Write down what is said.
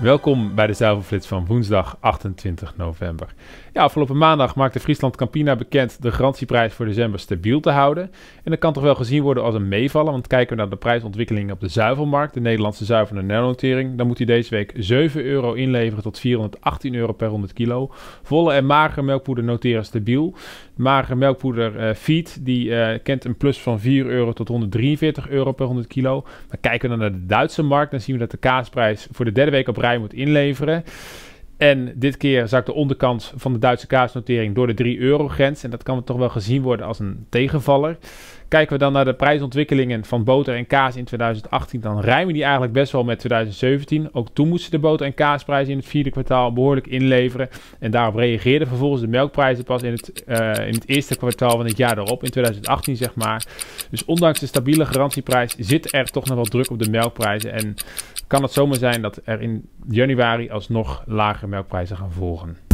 Welkom bij de Zuivelflits van woensdag 28 november. Ja, afgelopen maandag maakte Friesland Campina bekend de garantieprijs voor december stabiel te houden. En dat kan toch wel gezien worden als een meevallen, want kijken we naar de prijsontwikkeling op de zuivelmarkt, de Nederlandse zuivel- en dan moet hij deze week 7 euro inleveren tot 418 euro per 100 kilo. Volle en magere melkpoeder noteren stabiel. Magere melkpoeder uh, feed, die uh, kent een plus van 4 euro tot 143 euro per 100 kilo. Maar kijken we naar de Duitse markt, dan zien we dat de kaasprijs voor de derde week op rij moet inleveren. En dit keer zakt de onderkant van de Duitse kaasnotering door de 3 euro grens. En dat kan toch wel gezien worden als een tegenvaller. Kijken we dan naar de prijsontwikkelingen van boter en kaas in 2018, dan rijmen die eigenlijk best wel met 2017. Ook toen moesten de boter- en kaasprijzen in het vierde kwartaal behoorlijk inleveren. En daarop reageerden vervolgens de melkprijzen pas in het, uh, in het eerste kwartaal van het jaar erop, in 2018 zeg maar. Dus ondanks de stabiele garantieprijs zit er toch nog wel druk op de melkprijzen. En kan het zomaar zijn dat er in januari alsnog lagere melkprijzen gaan volgen.